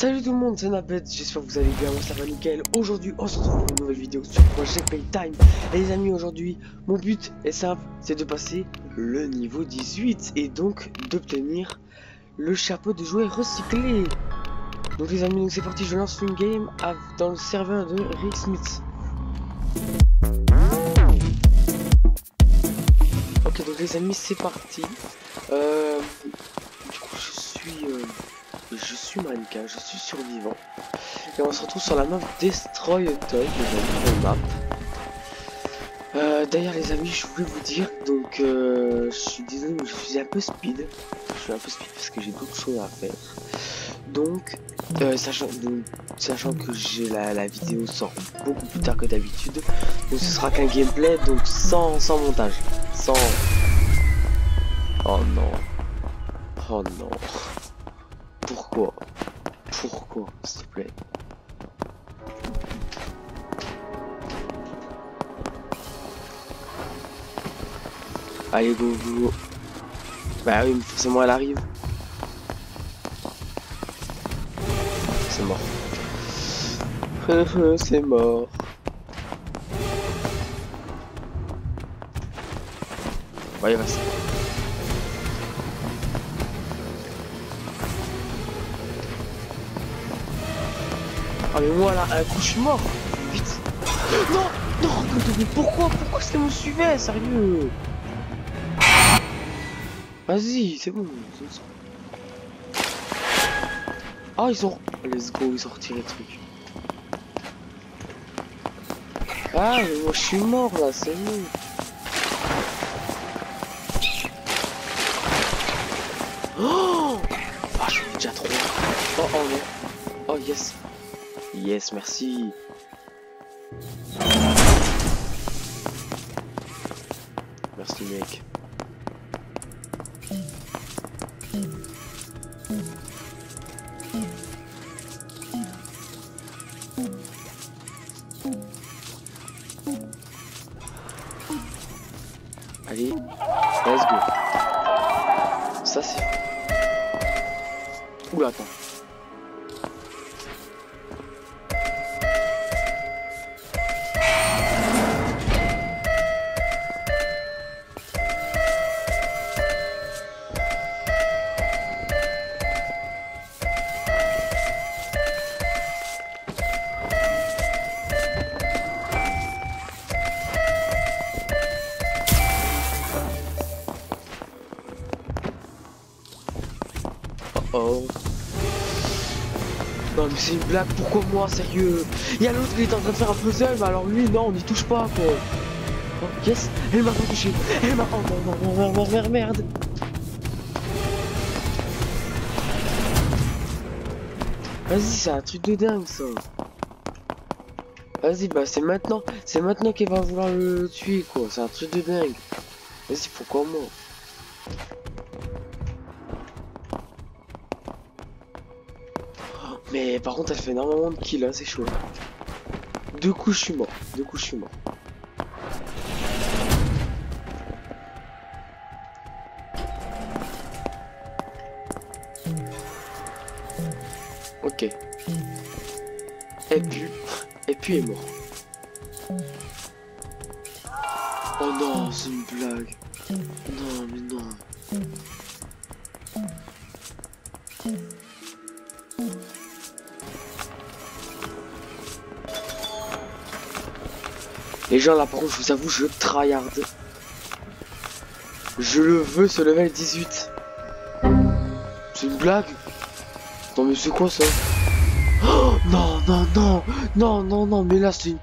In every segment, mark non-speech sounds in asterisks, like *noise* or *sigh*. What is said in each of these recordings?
Salut tout le monde, c'est Nabet, j'espère que vous allez bien, moi ça va nickel. Aujourd'hui, on se retrouve pour une nouvelle vidéo sur Project Playtime. Et les amis, aujourd'hui, mon but est simple, c'est de passer le niveau 18 et donc d'obtenir le chapeau de jouet recyclé. Donc les amis, c'est parti, je lance une game dans le serveur de Rick Smith. Ok, donc les amis, c'est parti. Euh, du coup, je suis... Euh, je suis mannequin, je suis survivant. Et on se retrouve sur la map Destroy Toy, la map. D'ailleurs les amis, je voulais vous dire, donc euh, je suis désolé, je suis un peu speed. Je suis un peu speed parce que j'ai d'autres choses à faire. Donc, euh, sachant, que j'ai la, la, vidéo sort beaucoup plus tard que d'habitude, donc ce sera qu'un gameplay, donc sans, sans montage, sans... Oh non. Oh non. Pourquoi? Pourquoi, s'il te plaît? Allez, go, go. Bah oui, forcément, elle arrive. C'est mort. *laughs* C'est mort. Ouais, il va mais moi là, un coup je suis mort Vite Non Non mais pourquoi Pourquoi qu'elle me suivait Sérieux? Vas-y, c'est bon. Ah ils ont... Let's go, ils ont retiré le truc. Ah mais moi je suis mort là, c'est bon. Oh Ah je suis déjà trop. Oh oh non. Oh yes. Yes, merci. Merci mec. Allez, let's go. Ça c'est... Oula, attends. C'est une blague, pourquoi moi, sérieux? Il y a l'autre qui est en train de faire un puzzle, mais alors lui, non, on n'y touche pas, quoi. Oh, yes, elle m'a pas touché. Elle m'a... Oh non, non, non, merde. Vas-y, c'est un truc de dingue, ça. Vas-y, bah c'est maintenant, c'est maintenant qu'elle va vouloir le tuer, quoi. C'est un truc de dingue. Vas-y, pourquoi moi? Mais par contre, elle fait énormément de kills, hein, c'est chaud. Deux coups, je suis mort. Deux coups, je suis mort. Ok. Et puis, et puis est mort. Oh non, c'est une blague. Non. Les gens là par je vous avoue je tryhard. Je le veux ce level 18. C'est une blague? Non mais c'est quoi ça? Oh, Non non non non non non mais là c'est une...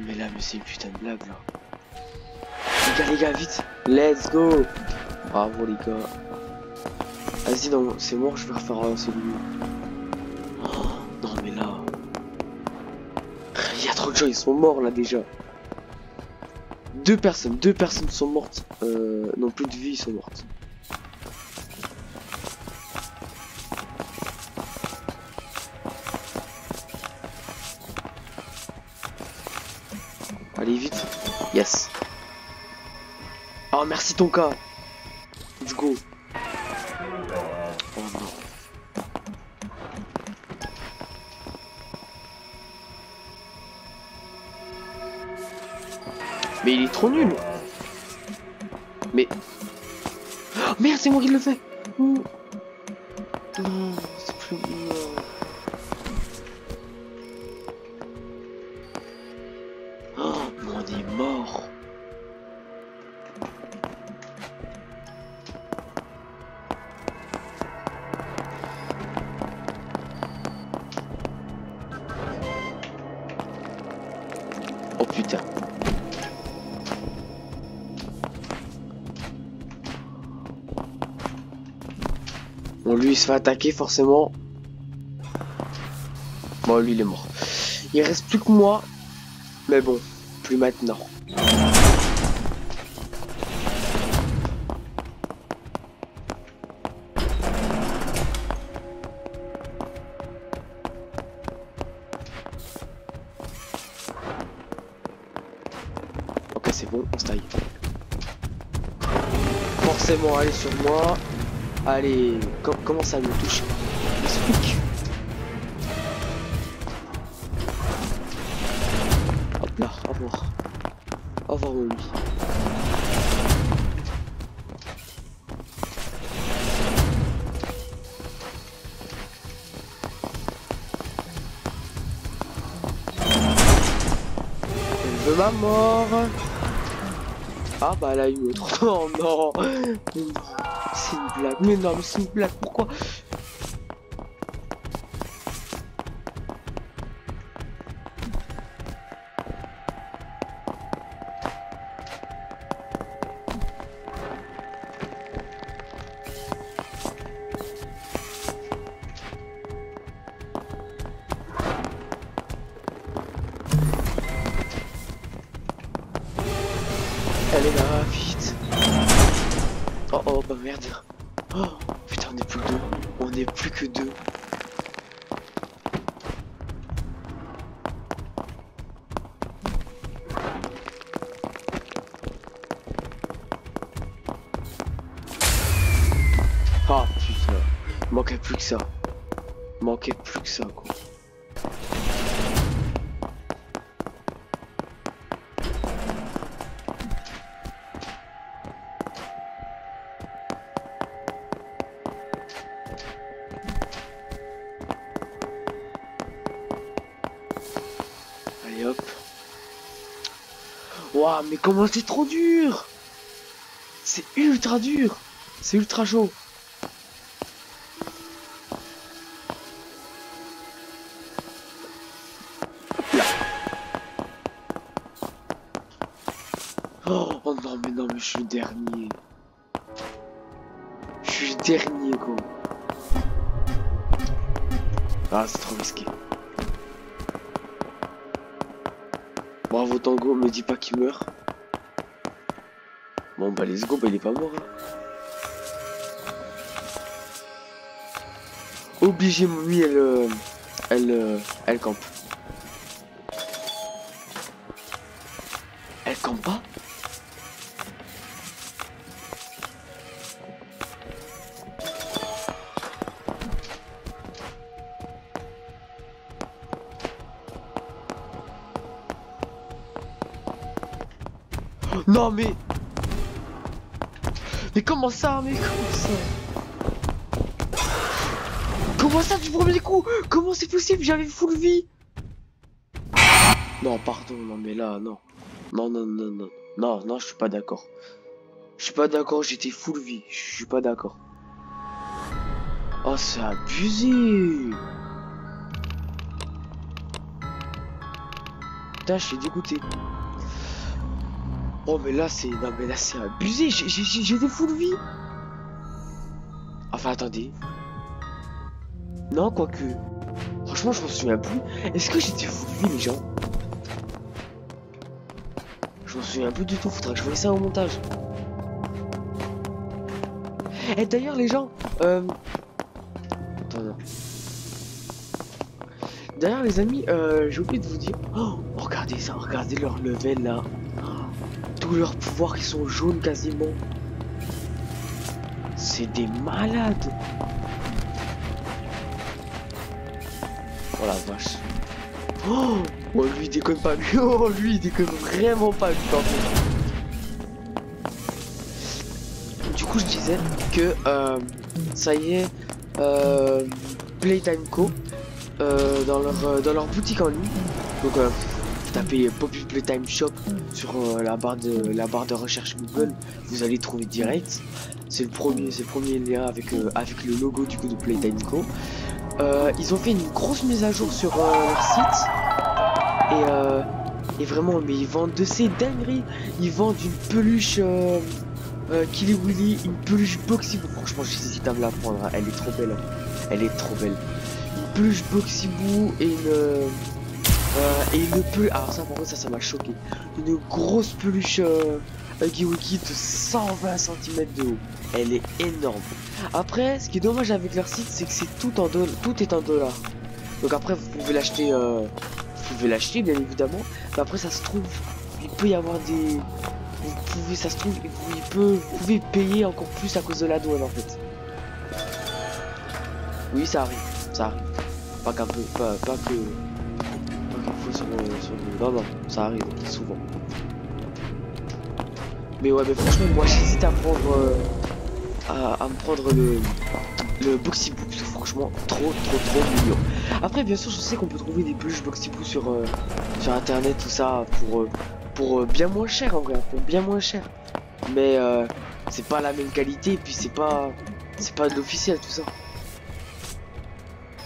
Mais là mais c'est une putain de blague là. Les gars les gars vite Let's go Bravo les gars Vas-y non c'est mort je vais refaire un celui ils sont morts là déjà. Deux personnes, deux personnes sont mortes. Euh, non, plus de vie, ils sont mortes. Allez, vite. Yes. Oh, merci ton cas. Mais il est trop nul. Mais... Oh, merde, c'est moi qui le fais. Non, c'est plus... Oh, on est mort. Oh putain. Bon, lui, il se fait attaquer, forcément. Bon, lui, il est mort. Il reste plus que moi. Mais bon, plus maintenant. Ok, c'est bon, on se taille. Forcément, allez sur moi. Allez, com- comment ça me touche Explique. Hop là, au revoir. Au revoir, mon ami. Elle veut ma mort. Ah bah elle a eu autre. *laughs* Oh non. Blague. Mais non, mais c'est une blague. Pourquoi Elle est là, vite. Oh oh, bah merde. Plus que deux. Ah putain. Manquait plus que ça. Manquait plus que ça, quoi. Hop. Mais comment c'est trop dur C'est ultra dur C'est ultra chaud. Oh, oh non, mais non, mais je suis dernier. Je suis dernier, quoi. Ah, c'est trop risqué. Bravo Tango, me dis pas qu'il meurt. Bon bah let's go, bah il est pas mort. hein. Obligé, lui elle, euh, elle, euh, elle campe. Elle campe pas? Non mais Mais comment ça Mais comment ça Comment ça du premier coup Comment c'est possible J'avais full vie Non pardon non mais là non. Non non non non. Non non je suis pas d'accord. Je suis pas d'accord j'étais full vie. Je suis pas d'accord. Oh c'est abusé. Putain je suis dégoûté Oh mais là c'est non mais là c'est abusé. J'ai des full vie. Enfin attendez. Non quoique. Franchement je m'en souviens plus. Est-ce que j'étais full vie les gens? Je m'en souviens plus du tout. Faudra que je voie ça au montage. Et d'ailleurs les gens. Euh... Attends. D'ailleurs les amis, euh, j'ai oublié de vous dire. Oh, regardez ça, regardez leur level là. Tous leurs pouvoirs qui sont jaunes quasiment. C'est des malades. Oh la vache. Oh Oh lui déconne pas lui. *laughs* Oh lui il déconne vraiment pas lui. Du coup je disais que euh, ça y est euh, Playtime Co euh, dans leur dans leur boutique en ligne. Donc tapez Poppy Playtime Shop sur euh, la barre de la barre de recherche Google, vous allez trouver direct. C'est le premier, c'est premier lien avec euh, avec le logo du coup de Playtime Co. Euh, ils ont fait une grosse mise à jour sur leur site et et vraiment mais ils vendent de ces dingueries. Ils vendent une peluche Killy Willy, une peluche Boxy Boo. Franchement j'hésite à me la prendre, hein. elle est trop belle. Elle est trop belle. Une peluche Boxy Boo et une euh, et une peluche. Alors ça par contre ça ça m'a choqué. Une grosse peluche euh, de 120 cm de haut. Elle est énorme. Après, ce qui est dommage avec leur site, c'est que c'est tout en. Tout est en dollars. Donc après, vous pouvez l'acheter. euh, vous pouvez l'acheter, bien évidemment. Mais après, ça se trouve, il peut y avoir des. Vous pouvez, ça se trouve, il peut, vous pouvez payer encore plus à cause de la douane en fait. Oui, ça arrive, ça arrive. Pas qu'un peu, pas, pas que. Non, non, ça arrive souvent. Mais ouais, mais franchement, moi j'hésite à prendre. euh, à, à me prendre le. Le Boxy Boo, parce que franchement, trop, trop, trop mignon. Après, bien sûr, je sais qu'on peut trouver des peluches Boxy sur, euh, sur internet, tout ça, pour, euh, pour bien moins cher en vrai, pour bien moins cher. Mais c'est pas la même qualité, et puis c'est pas. C'est pas de l'officiel tout ça.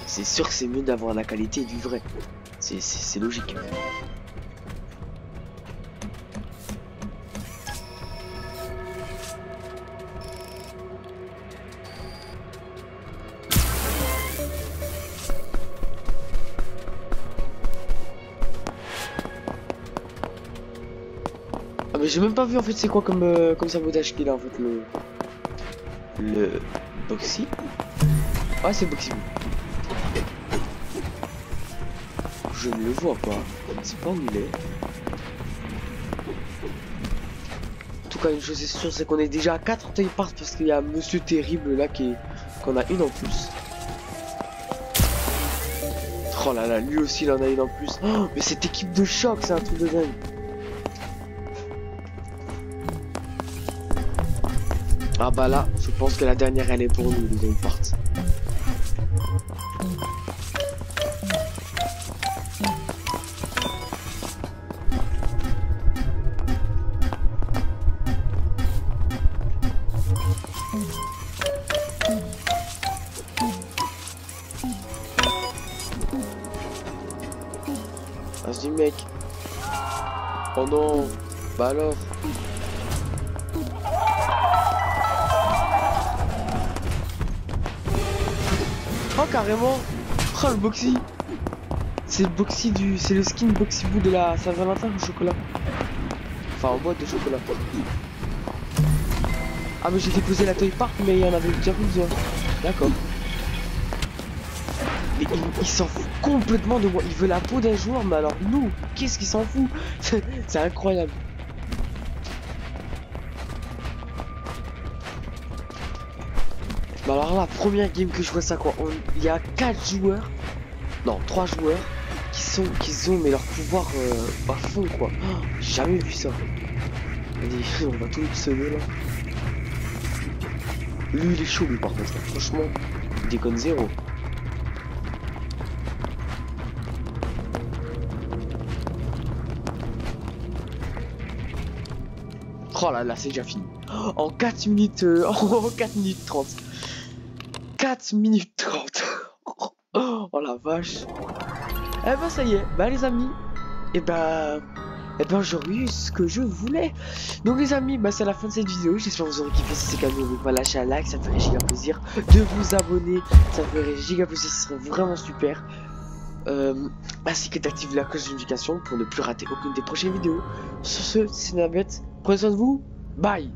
C'est sûr que c'est mieux d'avoir la qualité du vrai. C'est logique. Mais j'ai même pas vu en fait c'est quoi comme, euh, comme sabotage qu'il a en fait le... Le... Boxy? Ouais c'est Boxy Je ne le vois pas. Je sais pas où il est. En tout cas une chose est sûre c'est qu'on est déjà à 4 tailles part parce qu'il y a Monsieur Terrible là qui est... qu'on a une en plus. Oh là là lui aussi il en a une en plus. Oh, mais cette équipe de choc c'est un truc de dingue. Ah bah là, je pense que la dernière elle est pour nous, les autres partent. Vas-y mec. Oh non. Bah alors. Carrément Oh le boxy C'est le boxy du. C'est le skin boxy boo de la Saint-Valentin au chocolat. Enfin en boîte de chocolat. Ah mais j'ai déposé la toy park mais il y en avait déjà plus besoin. D'accord. Mais il, il s'en fout complètement de moi. Il veut la peau d'un joueur, mais alors nous, qu'est-ce qu'il s'en fout? *laughs* C'est incroyable. Bah alors la première game que je vois ça quoi, il y a 4 joueurs, non 3 joueurs qui sont, qui ont mais leur pouvoir euh, à fond quoi. Oh, jamais vu ça. On va tout semer là. Lui il est chaud lui par contre, franchement, il déconne zéro. Oh là là, c'est déjà fini. En 4 minutes, euh, *laughs* en 4 minutes 30. 4 minutes 30. *laughs* Oh la vache. Eh ben ça y est, bah les amis, et ben, eh ben j'aurais eu ce que je voulais. Donc les amis, bah c'est la fin de cette vidéo. J'espère que vous aurez kiffé. Si c'est cas, n'oubliez pas lâcher un like, ça ferait giga plaisir. De vous abonner, ça ferait giga plaisir, ce serait vraiment super. Euh, ainsi que d'activer la cloche de notification pour ne plus rater aucune des prochaines vidéos. Sur ce, c'est Nabette. Prenez soin de vous. Bye